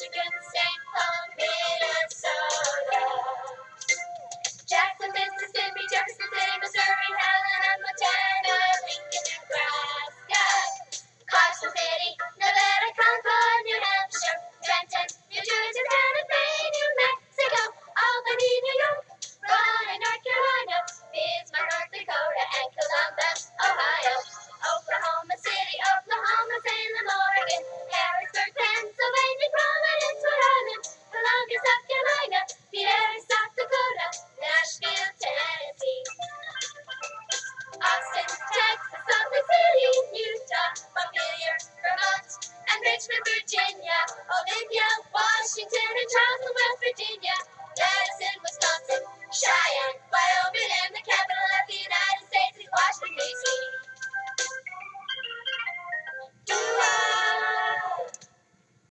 Michigan State. Richmond, Virginia, Olympia, Washington, and Charleston, West Virginia, Madison, Wisconsin, Cheyenne.